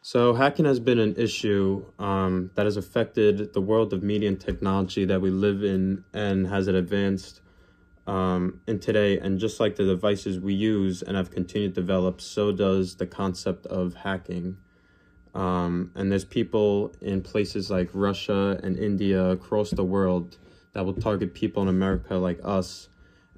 So, hacking has been an issue um, that has affected the world of media and technology that we live in and has it advanced um, in today. And just like the devices we use and have continued to develop, so does the concept of hacking. Um, and there's people in places like Russia and India across the world that will target people in America like us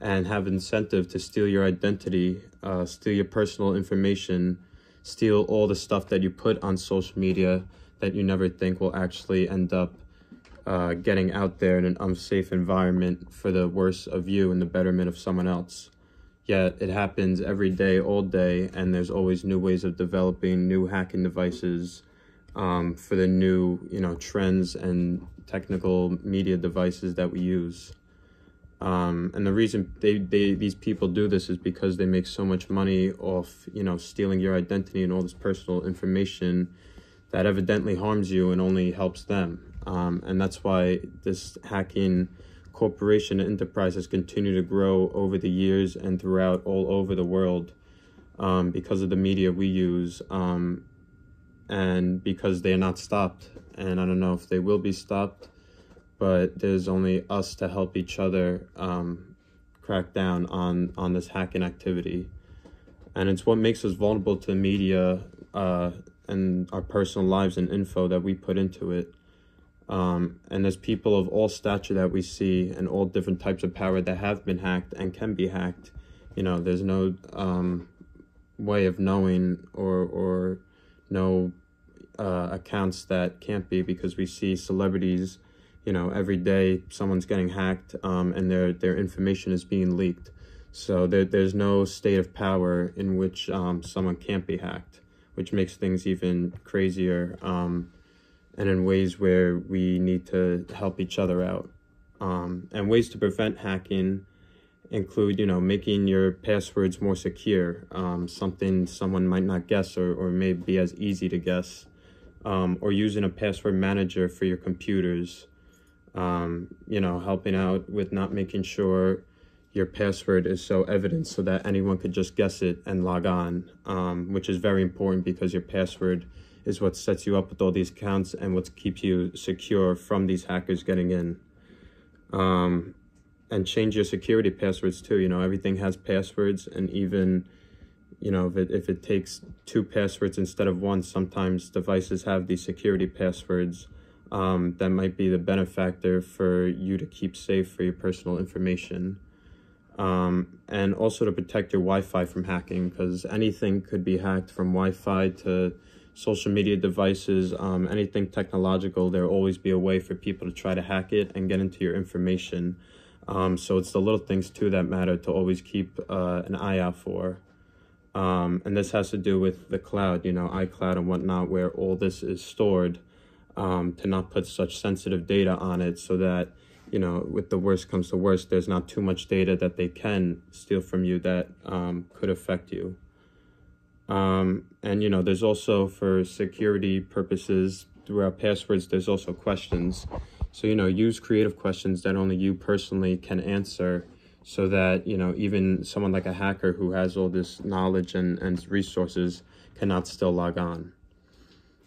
and have incentive to steal your identity, uh, steal your personal information steal all the stuff that you put on social media that you never think will actually end up uh, getting out there in an unsafe environment for the worse of you and the betterment of someone else. Yet it happens every day, all day, and there's always new ways of developing new hacking devices um, for the new, you know, trends and technical media devices that we use. Um, and the reason they, they these people do this is because they make so much money off you know stealing your identity and all this personal information that evidently harms you and only helps them. Um, and that's why this hacking corporation and enterprise has continued to grow over the years and throughout all over the world um, because of the media we use um, and because they're not stopped. And I don't know if they will be stopped but there's only us to help each other um, crack down on on this hacking activity, and it's what makes us vulnerable to the media uh, and our personal lives and info that we put into it. Um, and there's people of all stature that we see and all different types of power that have been hacked and can be hacked. You know, there's no um, way of knowing or or no uh, accounts that can't be because we see celebrities you know every day someone's getting hacked um, and their their information is being leaked. So there, there's no state of power in which um, someone can't be hacked which makes things even crazier um, and in ways where we need to help each other out. Um, and ways to prevent hacking include you know making your passwords more secure um, something someone might not guess or, or may be as easy to guess um, or using a password manager for your computers um, you know, helping out with not making sure your password is so evident so that anyone could just guess it and log on, um, which is very important because your password is what sets you up with all these accounts and what keeps you secure from these hackers getting in. Um, and change your security passwords too. You know, everything has passwords, and even you know if it if it takes two passwords instead of one, sometimes devices have these security passwords um, that might be the benefactor for you to keep safe for your personal information. Um, and also to protect your Wi-Fi from hacking because anything could be hacked from Wi-Fi to social media devices, um, anything technological, there will always be a way for people to try to hack it and get into your information. Um, so it's the little things too that matter to always keep uh, an eye out for. Um, and this has to do with the cloud, you know, iCloud and whatnot, where all this is stored um, to not put such sensitive data on it so that you know with the worst comes to worst there's not too much data that they can steal from you that um, could affect you. Um, and you know there's also for security purposes throughout passwords there's also questions. So you know use creative questions that only you personally can answer so that you know even someone like a hacker who has all this knowledge and, and resources cannot still log on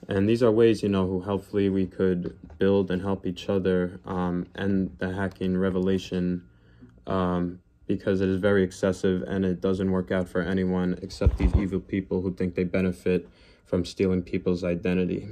and these are ways, you know, who hopefully we could build and help each other um, end the hacking revelation um, because it is very excessive and it doesn't work out for anyone except these evil people who think they benefit from stealing people's identity.